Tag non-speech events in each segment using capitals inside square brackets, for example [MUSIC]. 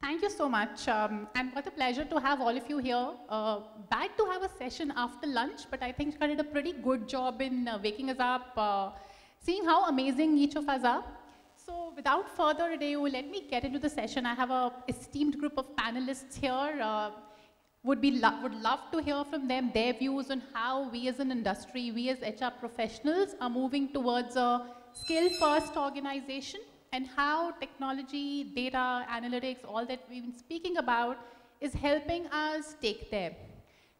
Thank you so much. Um, and what a pleasure to have all of you here. Uh, bad to have a session after lunch, but I think you did a pretty good job in uh, waking us up, uh, seeing how amazing each of us are. So without further ado, let me get into the session. I have a esteemed group of panelists here. Uh, would, be lo would love to hear from them, their views on how we as an industry, we as HR professionals are moving towards a skill-first organization and how technology, data, analytics, all that we've been speaking about is helping us take there.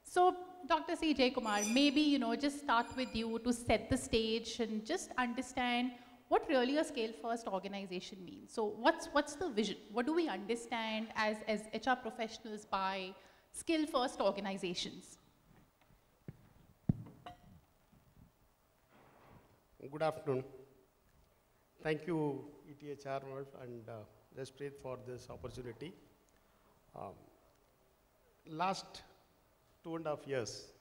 So Dr. C. Jayakumar, maybe, you know, just start with you to set the stage and just understand what really a scale-first organization means. So what's, what's the vision? What do we understand as, as HR professionals by skill-first organizations? Good afternoon. Thank you, ETHR World and uh, Esprit for this opportunity. Um, last two and a half years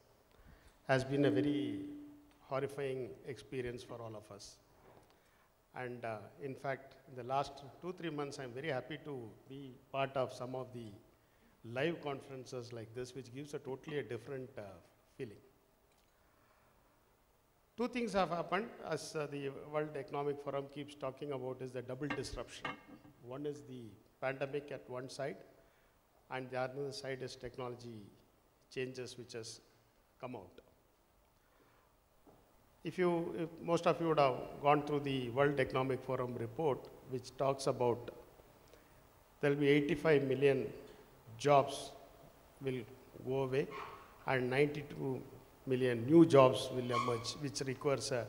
has been a very horrifying experience for all of us. And uh, in fact, in the last two, three months, I'm very happy to be part of some of the live conferences like this, which gives a totally a different uh, feeling. Two things have happened as uh, the World Economic Forum keeps talking about is the double disruption. One is the pandemic at one side and the other side is technology changes which has come out. If you, if most of you would have gone through the World Economic Forum report which talks about there will be 85 million jobs will go away and 92 million new jobs will emerge, which requires a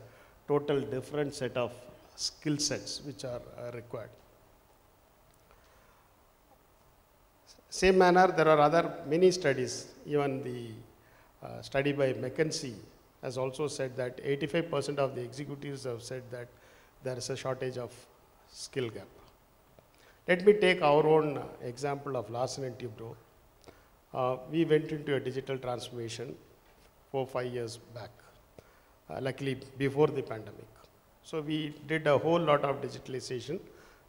total different set of skill sets which are uh, required. Same manner, there are other many studies, even the uh, study by McKinsey has also said that 85% of the executives have said that there is a shortage of skill gap. Let me take our own example of Larsen and Toubro. Uh, we went into a digital transformation four, five years back, uh, luckily before the pandemic. So we did a whole lot of digitalization,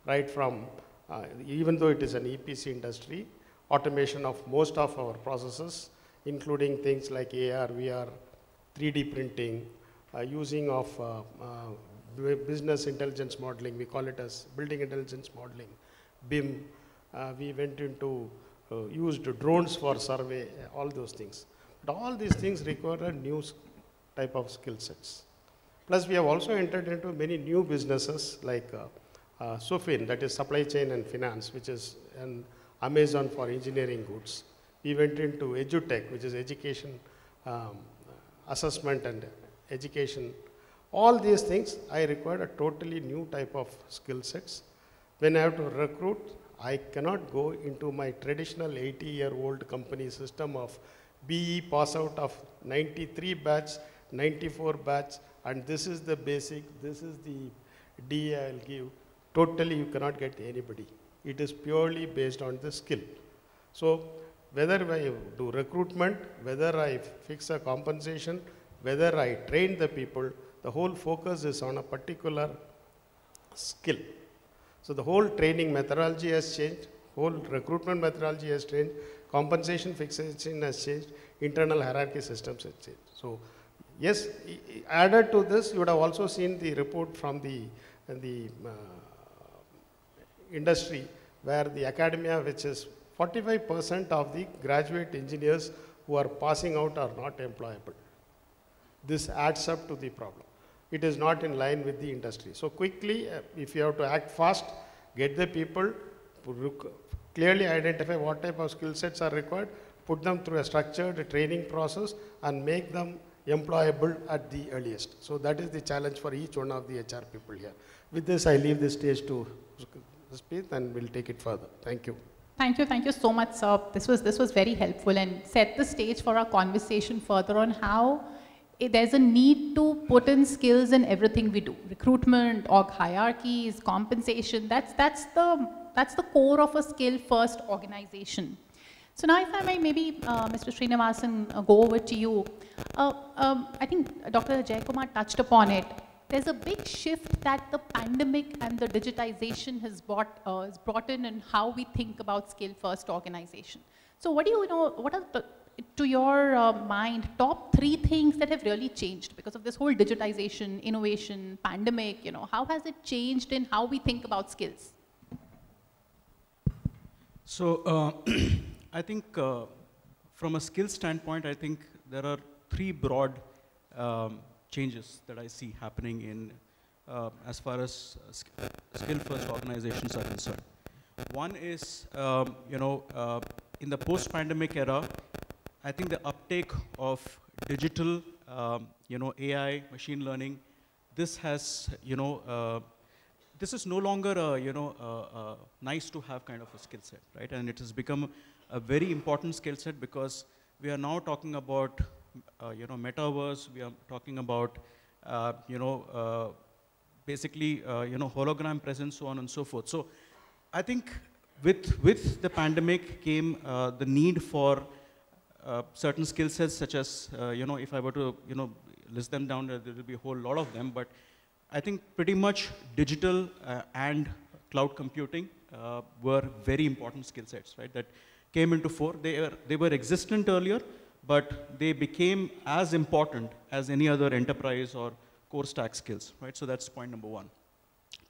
right from, uh, even though it is an EPC industry, automation of most of our processes, including things like AR, VR, 3D printing, uh, using of uh, uh, business intelligence modeling, we call it as building intelligence modeling, BIM. Uh, we went into, used drones for survey, all those things. But all these things require a new type of skill sets. Plus, we have also entered into many new businesses like uh, uh, SuFin, that is supply chain and finance, which is an Amazon for engineering goods. We went into EduTech, which is education um, assessment and education. All these things, I required a totally new type of skill sets. When I have to recruit, I cannot go into my traditional 80-year-old company system of BE pass out of 93 batch, 94 batch, and this is the basic, this is the DA I'll give. Totally you cannot get anybody. It is purely based on the skill. So whether I do recruitment, whether I fix a compensation, whether I train the people, the whole focus is on a particular skill. So the whole training methodology has changed, whole recruitment methodology has changed, compensation fixation has changed, internal hierarchy systems have changed. So yes, added to this, you would have also seen the report from the, the uh, industry where the academia, which is 45% of the graduate engineers who are passing out are not employable. This adds up to the problem. It is not in line with the industry. So quickly, uh, if you have to act fast, get the people, clearly identify what type of skill sets are required, put them through a structured training process and make them employable at the earliest. So that is the challenge for each one of the HR people here. With this, I leave the stage to speak and we'll take it further. Thank you. Thank you, thank you so much, sir. This was, this was very helpful and set the stage for our conversation further on how eh, there's a need to put in skills in everything we do. Recruitment, org hierarchies, compensation, that's, that's, the, that's the core of a skill-first organization. So now if I may maybe, uh, Mr. Srinivasan, uh, go over to you. Uh, um, I think Dr. Jayakumar touched upon it. there's a big shift that the pandemic and the digitization has brought, uh, has brought in in how we think about skill first organization. So what do you know, what are the, to your uh, mind, top three things that have really changed because of this whole digitization, innovation, pandemic, you know, how has it changed in how we think about skills? So uh, [CLEARS THROAT] I think uh, from a skill standpoint, I think there are three broad um, changes that I see happening in uh, as far as skill first organizations are concerned. One is, um, you know, uh, in the post-pandemic era, I think the uptake of digital, um, you know, AI, machine learning, this has, you know, uh, this is no longer a, you know, a, a nice to have kind of a skill set, right? And it has become a very important skill set because we are now talking about, uh, you know, metaverse, we are talking about, uh, you know, uh, basically, uh, you know, hologram presence, so on and so forth. So I think with, with the pandemic came uh, the need for certain skill sets such as, you know, if I were to, you know, list them down, there will be a whole lot of them, but I think pretty much digital uh, and cloud computing uh, were very important skill sets, right, that came into fore. They were, they were existent earlier, but they became as important as any other enterprise or core stack skills, right? So that's point number one.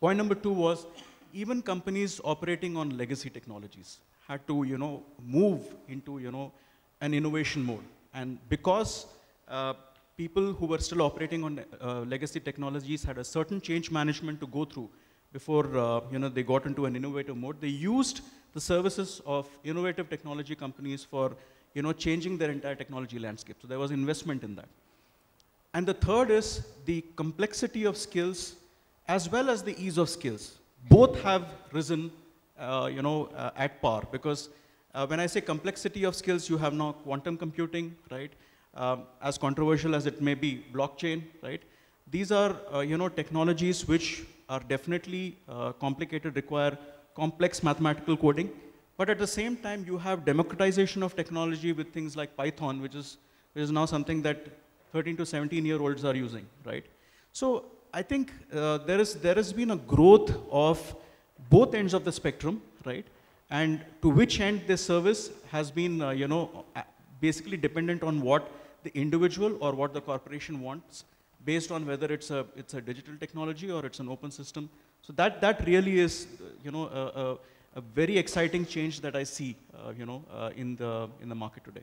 Point number two was even companies operating on legacy technologies had to, you know, move into, you know, an innovation mode. And because uh, people who were still operating on uh, legacy technologies had a certain change management to go through before, uh, you know, they got into an innovative mode, they used the services of innovative technology companies for, you know, changing their entire technology landscape. So there was investment in that. And the third is the complexity of skills as well as the ease of skills both have risen, uh, you know, uh, at par because uh, when I say complexity of skills, you have now quantum computing, right? Um, as controversial as it may be, blockchain, right? These are, uh, you know, technologies which are definitely uh, complicated, require complex mathematical coding. But at the same time, you have democratization of technology with things like Python, which is, which is now something that 13 to 17 year olds are using, right? So I think uh, there, is, there has been a growth of both ends of the spectrum, right? And to which end this service has been, uh, you know, basically dependent on what the individual or what the corporation wants, based on whether it's a, it's a digital technology or it's an open system. So that, that really is, you know, a, a, a very exciting change that I see, uh, you know, uh, in, the, in the market today.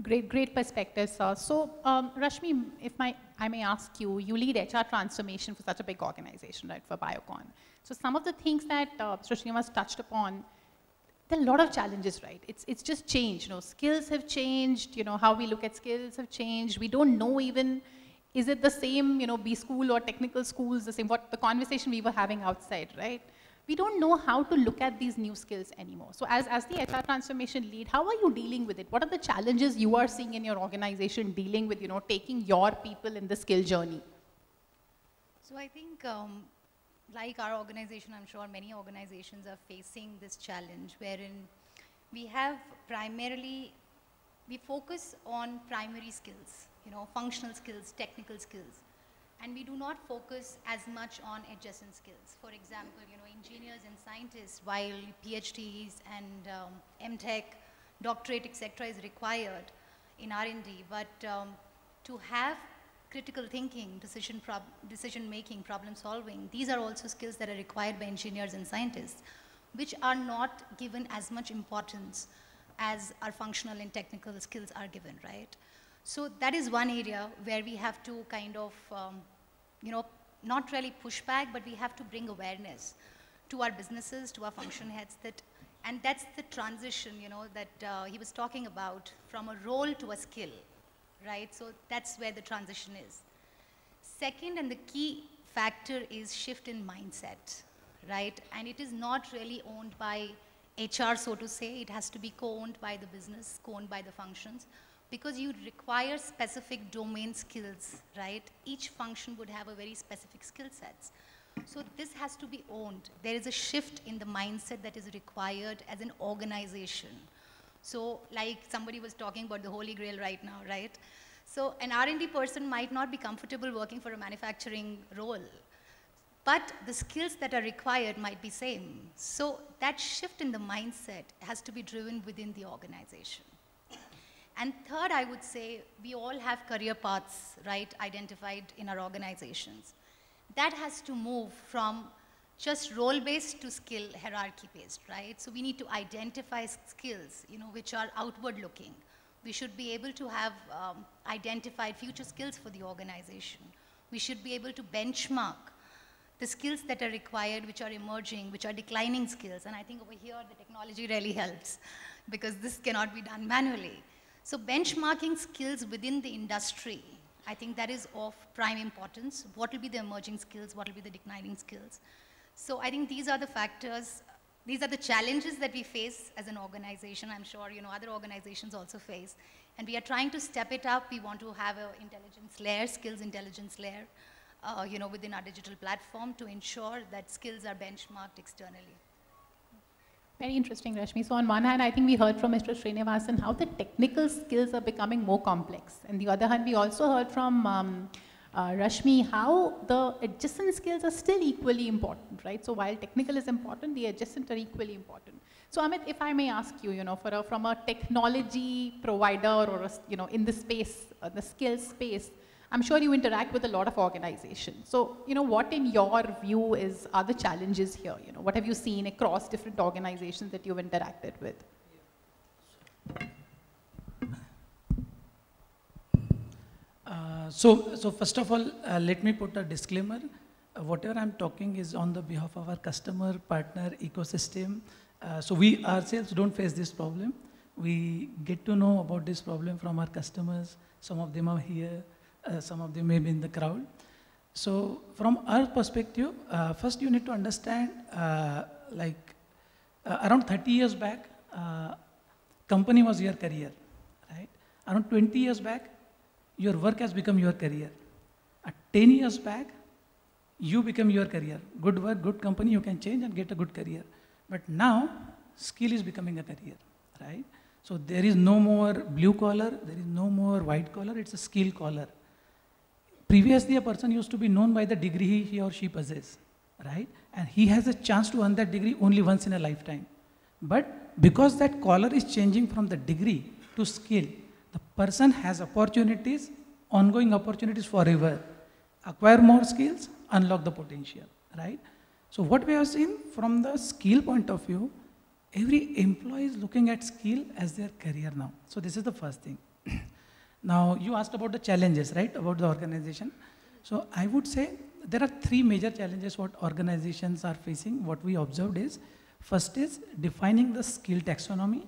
Great, great perspective, sir. So, um, Rashmi, if my, I may ask you, you lead HR transformation for such a big organization, right, for Biocon. So some of the things that uh, Mr. touched upon, there are a lot of challenges, right? It's, it's just changed, you know, skills have changed, you know, how we look at skills have changed. We don't know even, is it the same, you know, B school or technical schools, the same, what the conversation we were having outside, right? we don't know how to look at these new skills anymore. So as, as the HR transformation lead, how are you dealing with it? What are the challenges you are seeing in your organization dealing with, you know, taking your people in the skill journey? So I think um, like our organization, I'm sure many organizations are facing this challenge wherein we have primarily, we focus on primary skills, you know, functional skills, technical skills and we do not focus as much on adjacent skills. For example, you know, engineers and scientists, while PhDs and um, MTech, doctorate, etc., is required in R&D, but um, to have critical thinking, decision, prob decision making, problem solving, these are also skills that are required by engineers and scientists, which are not given as much importance as our functional and technical skills are given, right? So that is one area where we have to kind of, um, you know, not really push back, but we have to bring awareness to our businesses, to our function heads that, and that's the transition, you know, that uh, he was talking about from a role to a skill, right? So that's where the transition is. Second, and the key factor is shift in mindset, right? And it is not really owned by HR, so to say. It has to be co-owned by the business, co-owned by the functions because you require specific domain skills, right? Each function would have a very specific skill sets. So this has to be owned. There is a shift in the mindset that is required as an organization. So like somebody was talking about the Holy Grail right now, right? So an R&D person might not be comfortable working for a manufacturing role, but the skills that are required might be same. So that shift in the mindset has to be driven within the organization. And third, I would say we all have career paths, right, identified in our organizations. That has to move from just role-based to skill hierarchy-based, right? So we need to identify skills, you know, which are outward-looking. We should be able to have um, identified future skills for the organization. We should be able to benchmark the skills that are required, which are emerging, which are declining skills. And I think over here, the technology really helps because this cannot be done manually. So benchmarking skills within the industry, I think that is of prime importance. What will be the emerging skills? What will be the declining skills? So I think these are the factors, these are the challenges that we face as an organization. I'm sure you know other organizations also face. And we are trying to step it up. We want to have an intelligence layer, skills intelligence layer, uh, you know, within our digital platform to ensure that skills are benchmarked externally. Very interesting, Rashmi. So on one hand, I think we heard from Mr. Srinivasan how the technical skills are becoming more complex. And the other hand, we also heard from um, uh, Rashmi, how the adjacent skills are still equally important, right? So while technical is important, the adjacent are equally important. So Amit, if I may ask you, you know, a, from a technology provider or, a, you know, in the space, uh, the skills space, I'm sure you interact with a lot of organizations. So, you know, what in your view is, are the challenges here? You know, what have you seen across different organizations that you've interacted with? So, so first of all, uh, let me put a disclaimer. Uh, whatever I'm talking is on the behalf of our customer, partner, ecosystem. Uh, so we ourselves don't face this problem. We get to know about this problem from our customers. Some of them are here, uh, some of them may be in the crowd. So from our perspective, uh, first you need to understand, like around 30 years back, company was your career, right? Around 20 years back, your work has become your career. At 10 years back, you become your career. Good work, good company, you can change and get a good career. But now, skill is becoming a career, right? So there is no more blue collar, there is no more white collar, it's a skill collar. Previously, a person used to be known by the degree he or she possesses, right? And he has a chance to earn that degree only once in a lifetime. But because that collar is changing from the degree to skill, person has opportunities, ongoing opportunities forever. Acquire more skills, unlock the potential, right? So what we have seen from the skill point of view, every employee is looking at skill as their career now. So this is the first thing. [CLEARS THROAT] now you asked about the challenges, right, about the organization. So I would say there are three major challenges what organizations are facing. What we observed is, first is defining the skill taxonomy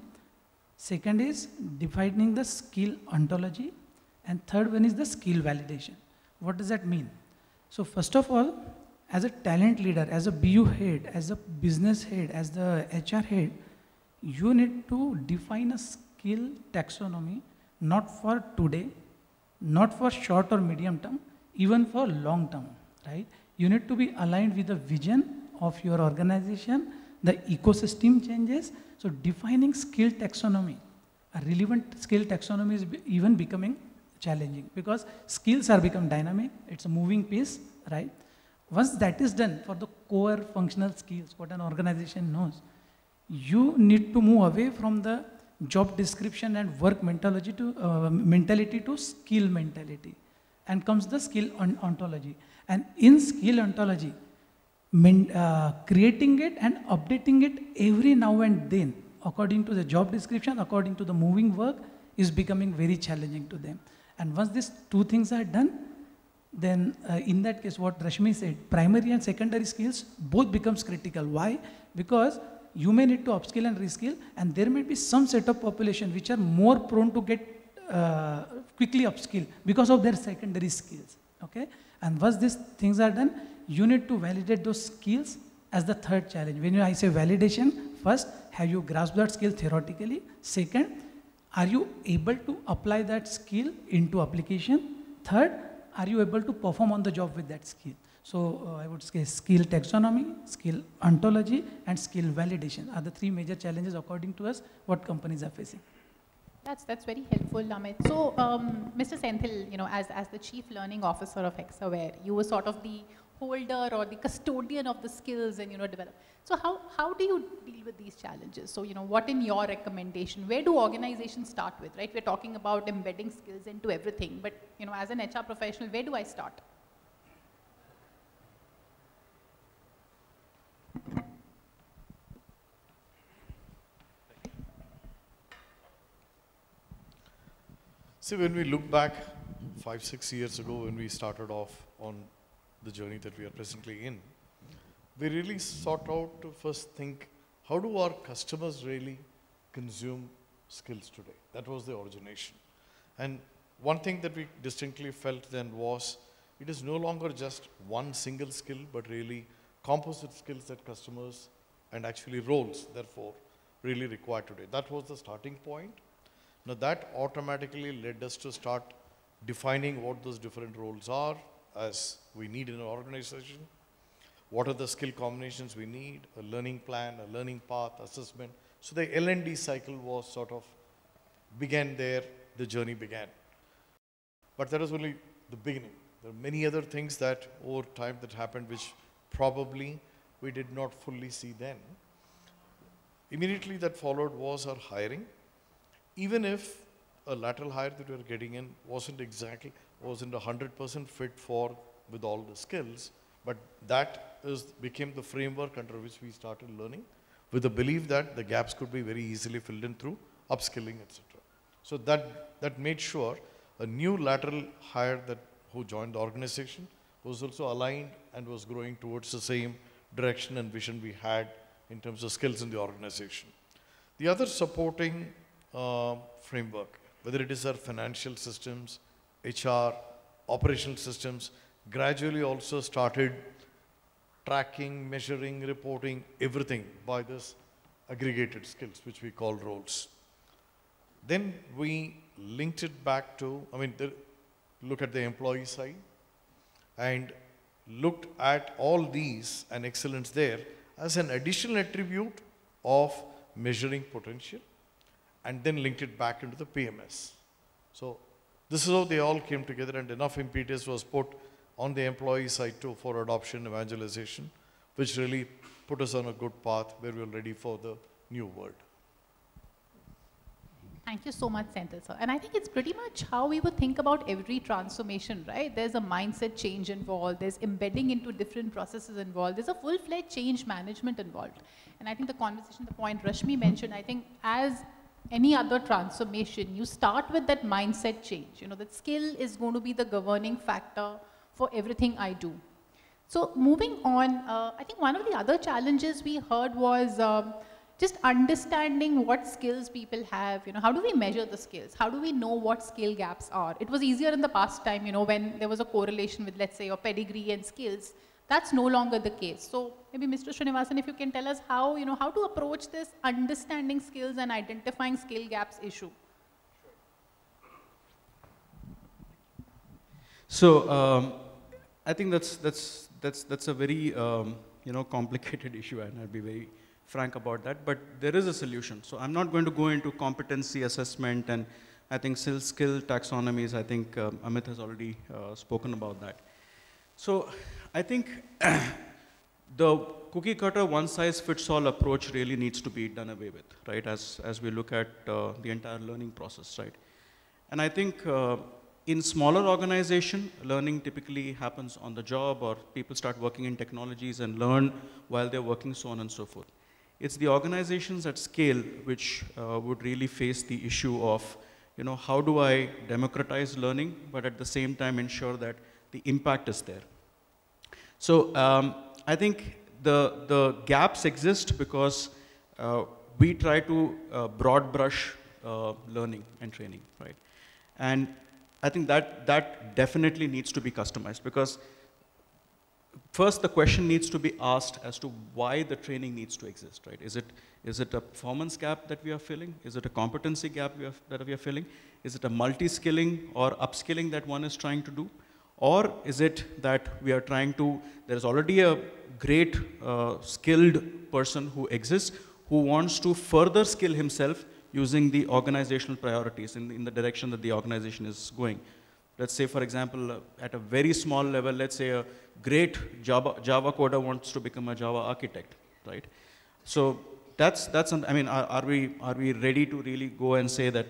Second is defining the skill ontology. And third one is the skill validation. What does that mean? So first of all, as a talent leader, as a BU head, as a business head, as the HR head, you need to define a skill taxonomy not for today, not for short or medium term, even for long term, right? You need to be aligned with the vision of your organization, the ecosystem changes, so defining skill taxonomy, a relevant skill taxonomy is even becoming challenging because skills are become dynamic, it's a moving piece, right? Once that is done for the core functional skills, what an organization knows, you need to move away from the job description and work mentality to, uh, mentality to skill mentality. And comes the skill on ontology. And in skill ontology, uh, creating it and updating it every now and then according to the job description, according to the moving work is becoming very challenging to them. And once these two things are done, then uh, in that case what Rashmi said, primary and secondary skills both becomes critical. Why? Because you may need to upskill and reskill and there may be some set of population which are more prone to get uh, quickly upskill because of their secondary skills. Okay? And once these things are done, you need to validate those skills as the third challenge. When I say validation, first, have you grasped that skill theoretically? Second, are you able to apply that skill into application? Third, are you able to perform on the job with that skill? So uh, I would say skill taxonomy, skill ontology, and skill validation are the three major challenges according to us what companies are facing. That's, that's very helpful, Amit. So, um, Mr. Senthil, you know, as, as the Chief Learning Officer of Hexaware, you were sort of the holder or the custodian of the skills and, you know, develop. So how, how do you deal with these challenges? So, you know, what in your recommendation, where do organizations start with, right? We're talking about embedding skills into everything, but, you know, as an HR professional, where do I start? See, when we look back five, six years ago when we started off on the journey that we are presently in, we really sought out to first think how do our customers really consume skills today? That was the origination. And one thing that we distinctly felt then was it is no longer just one single skill, but really composite skills that customers and actually roles, therefore, really require today. That was the starting point. Now that automatically led us to start defining what those different roles are as we need in an organization. What are the skill combinations we need, a learning plan, a learning path, assessment. So the L&D cycle was sort of began there, the journey began. But that was only the beginning. There are many other things that over time that happened which probably we did not fully see then. Immediately that followed was our hiring even if a lateral hire that we were getting in wasn't exactly, wasn't 100% fit for with all the skills, but that is, became the framework under which we started learning with the belief that the gaps could be very easily filled in through upskilling, etc. So that, that made sure a new lateral hire that who joined the organization was also aligned and was growing towards the same direction and vision we had in terms of skills in the organization. The other supporting uh, framework, whether it is our financial systems, HR, operational systems, gradually also started tracking, measuring, reporting everything by this aggregated skills, which we call roles. Then we linked it back to, I mean, the, look at the employee side and looked at all these and excellence there as an additional attribute of measuring potential and then linked it back into the PMS. So this is how they all came together and enough impetus was put on the employee side too for adoption, evangelization, which really put us on a good path where we are ready for the new world. Thank you so much, Senthil sir. And I think it's pretty much how we would think about every transformation, right? There's a mindset change involved. There's embedding into different processes involved. There's a full-fledged change management involved. And I think the conversation, the point Rashmi mentioned, I think as any other transformation, you start with that mindset change. You know, that skill is going to be the governing factor for everything I do. So moving on, uh, I think one of the other challenges we heard was um, just understanding what skills people have. You know, how do we measure the skills? How do we know what skill gaps are? It was easier in the past time, you know, when there was a correlation with, let's say, your pedigree and skills. That's no longer the case. So maybe Mr. Srinivasan, if you can tell us how, you know, how to approach this understanding skills and identifying skill gaps issue. So um, I think that's, that's, that's, that's a very um, you know, complicated [LAUGHS] issue and I'll be very frank about that, but there is a solution. So I'm not going to go into competency assessment and I think skill, skill taxonomies, I think um, Amit has already uh, spoken about that. So I think [CLEARS THROAT] the cookie cutter one size fits all approach really needs to be done away with, right? As, as we look at uh, the entire learning process, right? And I think uh, in smaller organization, learning typically happens on the job or people start working in technologies and learn while they're working so on and so forth. It's the organizations at scale which uh, would really face the issue of, you know, how do I democratize learning, but at the same time ensure that the impact is there. So um, I think the, the gaps exist because uh, we try to uh, broad brush uh, learning and training, right? And I think that, that definitely needs to be customized because first the question needs to be asked as to why the training needs to exist, right? Is it, is it a performance gap that we are filling? Is it a competency gap we are, that we are filling? Is it a multi-skilling or upskilling that one is trying to do? Or is it that we are trying to, there's already a great uh, skilled person who exists who wants to further skill himself using the organizational priorities in, in the direction that the organization is going. Let's say, for example, uh, at a very small level, let's say a great Java, Java coder wants to become a Java architect, right? So that's, that's an, I mean, are, are, we, are we ready to really go and say that,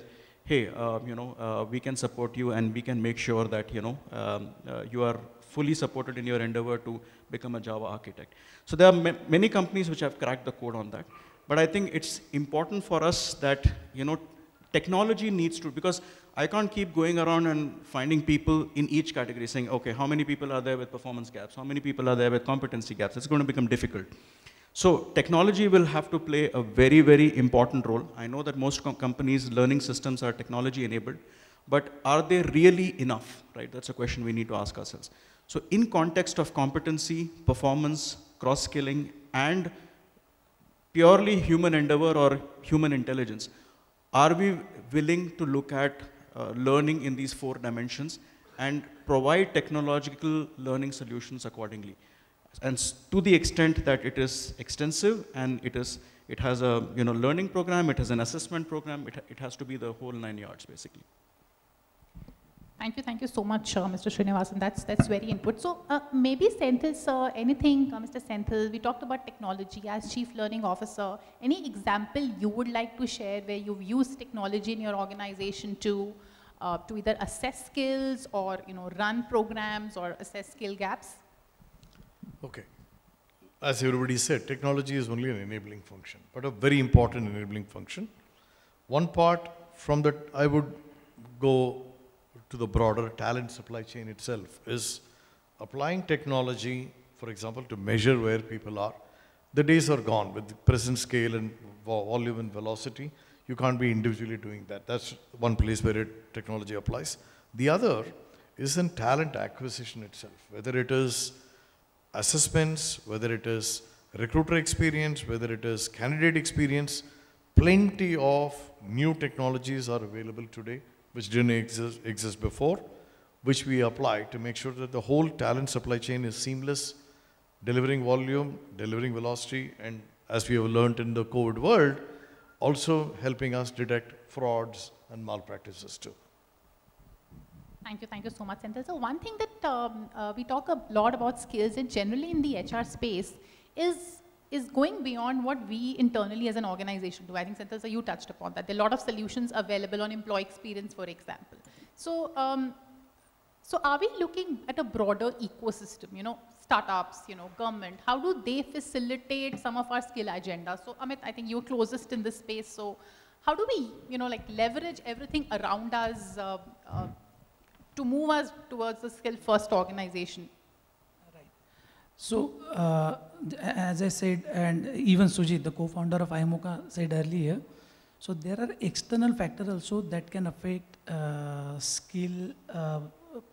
hey, uh, you know, uh, we can support you and we can make sure that, you know, um, uh, you are fully supported in your endeavor to become a Java architect. So there are ma many companies which have cracked the code on that. But I think it's important for us that, you know, technology needs to, because I can't keep going around and finding people in each category saying, okay, how many people are there with performance gaps? How many people are there with competency gaps? It's going to become difficult. So technology will have to play a very, very important role. I know that most com companies' learning systems are technology enabled, but are they really enough, right? That's a question we need to ask ourselves. So in context of competency, performance, cross-skilling, and purely human endeavor or human intelligence, are we willing to look at uh, learning in these four dimensions and provide technological learning solutions accordingly? And to the extent that it is extensive and it is it has a you know learning program, it has an assessment program, it, it has to be the whole nine yards basically. Thank you, thank you so much, uh, Mr. Srinivasan. That's that's very input. So uh, maybe Senthil, sir, anything, uh, Mr. Senthil, we talked about technology as Chief Learning Officer. Any example you would like to share where you've used technology in your organization to uh, to either assess skills or you know run programs or assess skill gaps? Okay. As everybody said, technology is only an enabling function, but a very important enabling function. One part from that I would go to the broader talent supply chain itself is applying technology, for example, to measure where people are. The days are gone with the present scale and volume and velocity. You can't be individually doing that. That's one place where it, technology applies. The other is in talent acquisition itself, whether it is assessments, whether it is recruiter experience, whether it is candidate experience, plenty of new technologies are available today which didn't exist, exist before, which we apply to make sure that the whole talent supply chain is seamless, delivering volume, delivering velocity, and as we have learned in the COVID world, also helping us detect frauds and malpractices too. Thank you, thank you so much, Senthil. So one thing that um, uh, we talk a lot about skills and generally in the HR space is is going beyond what we internally as an organization do. I think, Senthil, so you touched upon that. There are a lot of solutions available on employee experience, for example. So, um, so are we looking at a broader ecosystem, you know, startups, you know, government, how do they facilitate some of our skill agenda? So, Amit, I think you're closest in this space. So, how do we, you know, like leverage everything around us uh, uh, to move us towards the skill first organization? Right. So, uh, as I said, and even Sujit, the co-founder of iMocha, said earlier, so there are external factors also that can affect uh, skill uh,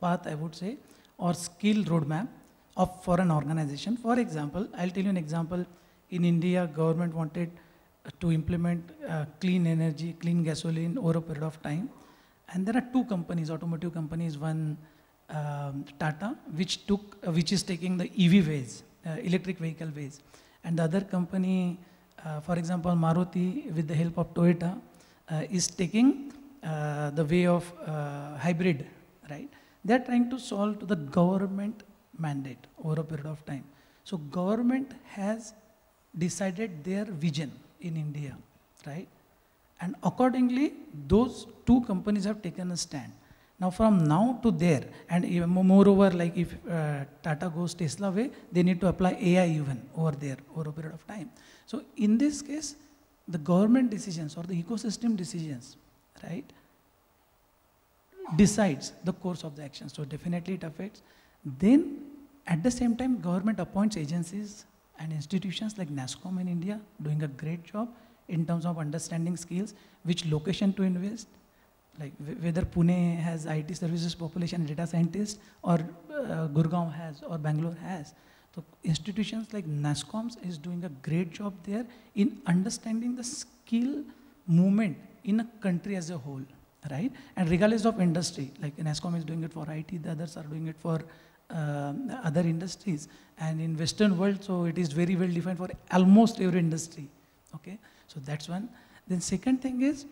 path, I would say, or skill roadmap of for an organization. For example, I'll tell you an example. In India, government wanted to implement uh, clean energy, clean gasoline over a period of time. And there are two companies, automotive companies, one um, Tata, which took, uh, which is taking the EV ways, uh, electric vehicle ways. And the other company, uh, for example, Maruti, with the help of Toyota, uh, is taking uh, the way of uh, hybrid, right? They're trying to solve the government mandate over a period of time. So government has decided their vision in India, right? And accordingly, those two companies have taken a stand. Now from now to there, and even moreover, like if uh, Tata goes Tesla way, they need to apply AI even over there over a period of time. So in this case, the government decisions or the ecosystem decisions, right, decides the course of the action. So definitely it affects. Then at the same time, government appoints agencies and institutions like NASSCOM in India doing a great job in terms of understanding skills, which location to invest, like whether Pune has IT services population data scientists or uh, Gurgaon has or Bangalore has. So institutions like NASSCOMs is doing a great job there in understanding the skill movement in a country as a whole, right? And regardless of industry, like NASSCOM is doing it for IT, the others are doing it for uh, other industries. And in Western world, so it is very well defined for almost every industry, okay? So that's one. Then second thing is,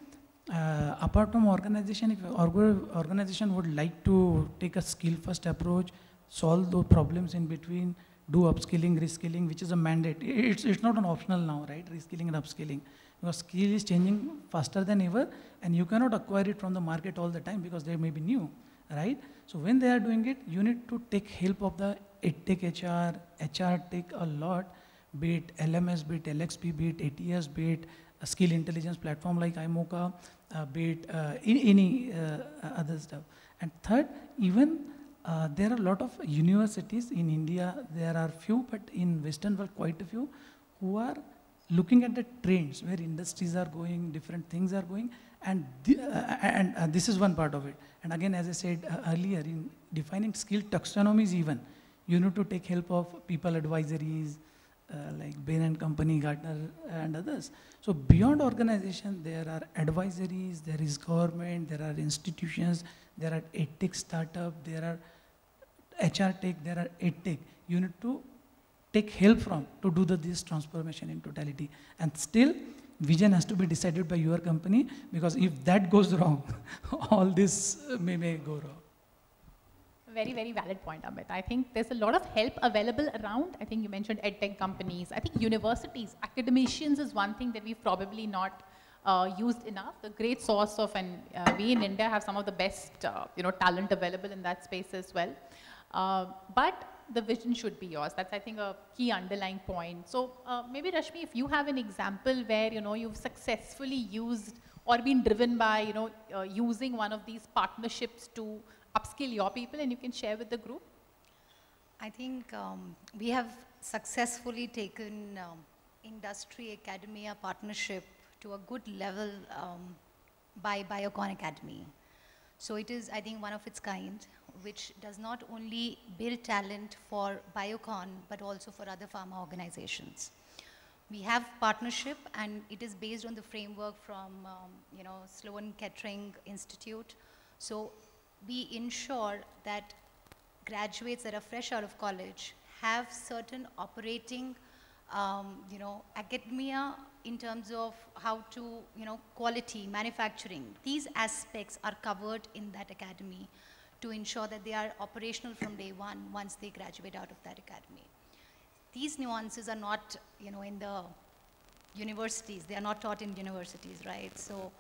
uh, apart from organization, if org- organization would like to take a skill first approach, solve those problems in between, do upskilling, reskilling, which is a mandate. [LAUGHS] It's, it's not an optional now, right? Reskilling and upskilling. Because skill is changing faster than ever, and you cannot acquire it from the market all the time because they may be new, right? So when they are doing it, you need to take help of the EdTech HR, HR take a lot, be it LMS, be it LXP, be it ATS, be it a skill intelligence platform like iMocha, uh, be it uh, in, any uh, other stuff. And third, even uh, there are a lot of universities in India, there are few, but in Western world quite a few, who are looking at the trends where industries are going, different things are going, and, the, uh, and uh, this is one part of it. And again, as I said earlier, in defining skill taxonomies even, you need to take help of people advisories, Uh, like Bain and Company, Gartner, and others. So beyond organization, there are advisories, there is government, there are institutions, there are edtech startup, there are HR tech, there are edtech. You need to take help from to do the, this transformation in totality. And still, vision has to be decided by your company because if that goes wrong, [LAUGHS] all this may, may go wrong. Very, very valid point, Amit. I think there's a lot of help available around. I think you mentioned edtech companies. I think universities, academicians is one thing that we've probably not uh, used enough. A great source of, and uh, we in India have some of the best, uh, you know, talent available in that space as well. Uh, but the vision should be yours. That's, I think, a key underlying point. So uh, maybe Rashmi, if you have an example where, you know, you've successfully used or been driven by, you know, uh, using one of these partnerships to upskill your people and you can share with the group? I think um, we have successfully taken um, industry academia partnership to a good level um, by Biocon Academy. So it is, I think, one of its kind, which does not only build talent for Biocon, but also for other pharma organizations. We have partnership, and it is based on the framework from, um, you know, Sloan Kettering Institute. So we ensure that graduates that are fresh out of college have certain operating, um, you know, academia in terms of how to, you know, quality, manufacturing. These aspects are covered in that academy to ensure that they are operational from day one once they graduate out of that academy. These nuances are not, you know, in the universities. They are not taught in universities, right? So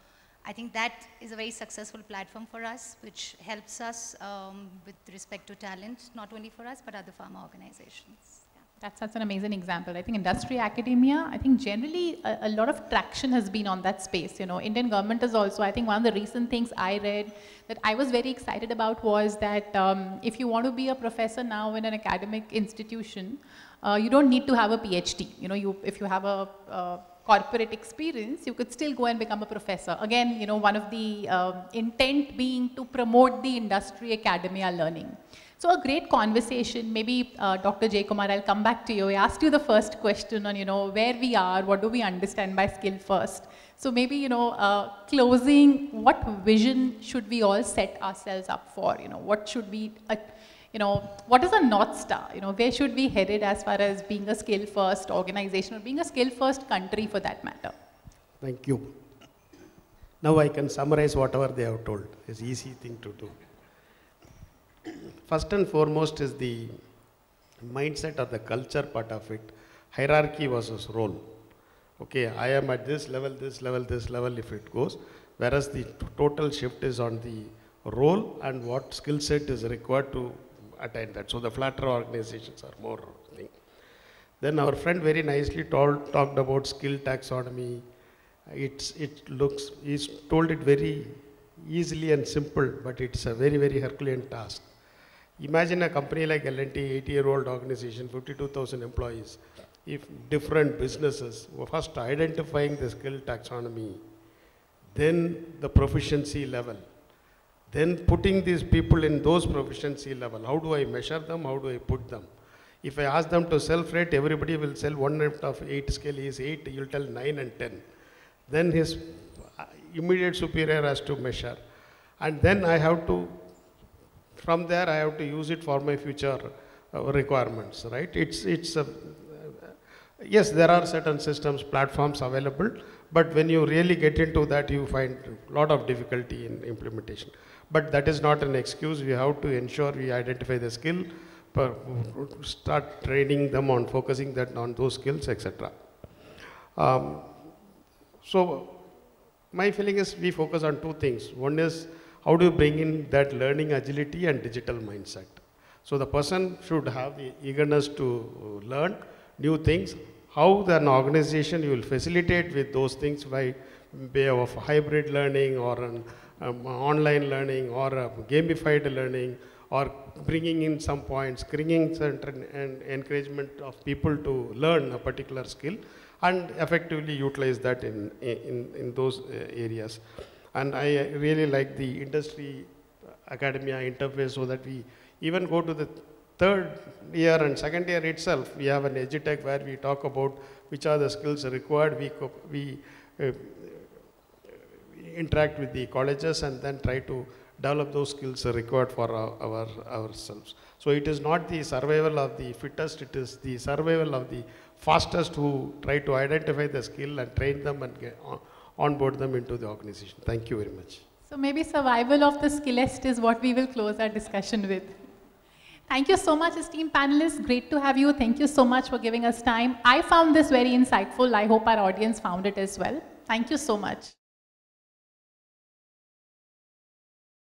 I think that is a very successful platform for us, which helps us um, with respect to talent, not only for us, but other pharma organizations. That's such an amazing example. I think industry academia, I think generally a, a, lot of traction has been on that space. You know, Indian government is also, I think one of the recent things I read that I was very excited about was that um, if you want to be a professor now in an academic institution, uh, you don't need to have a PhD. You know, you, if you have a, a corporate experience, you could still go and become a professor. Again, you know, one of the uh, intent being to promote the industry academia learning. So a great conversation, maybe uh, Dr. Jayakumar, I'll come back to you. I asked you the first question on, you know, where we are, what do we understand by skill first? So maybe, you know, uh, closing, what vision should we all set ourselves up for? You know, what should we, uh, you know, what is a North Star? You know, where should we headed as far as being a skill first organization or being a skill first country for that matter? Thank you. Now I can summarize whatever they have told. It's easy thing to do. First and foremost is the mindset or the culture part of it. Hierarchy versus role. Okay, I am at this level, this level, this level if it goes. Whereas the total shift is on the role and what skill set is required to attain that. So the flatter organizations are more thing. Then our friend very nicely told, talked about skill taxonomy. It's, it looks, he's told it very easily and simple, but it's a very, very Herculean task. Imagine a company like L&T, 80-year-old organization, 52,000 employees. If different businesses were first identifying the skill taxonomy, then the proficiency level, then putting these people in those proficiency level, how do I measure them, how do I put them? If I ask them to self-rate, everybody will sell one out of eight scale is eight, you'll tell nine and 10. Then his immediate superior has to measure. And then I have to from there, I have to use it for my future uh, requirements, right? It's, it's a, Yes, there are certain systems, platforms available, but when you really get into that, you find a lot of difficulty in implementation. But that is not an excuse. We have to ensure we identify the skill, start training them on focusing that on those skills, etc. Um, so my feeling is we focus on two things. One is how do you bring in that learning agility and digital mindset. So the person should have the eagerness to learn new things. How an organization you will facilitate with those things by way of hybrid learning or an um, online learning or gamified learning or bringing in some points, bringing and encouragement of people to learn a particular skill and effectively utilize that in, in, in those uh, areas. And I really like the industry academia interface so that we even go to the third year and second year itself, we have an edutech where we talk about which are the skills required. We, we uh, interact with the colleges and then try to develop those skills required for our, our, ourselves. So it is not the survival of the fittest, it is the survival of the fastest who try to identify the skill and train them and get on, onboard them into the organization. Thank you very much. So maybe survival of the skillest is what we will close our discussion with. Thank you so much, esteemed panelists. Great to have you. Thank you so much for giving us time. I found this very insightful. I hope our audience found it as well. Thank you so much.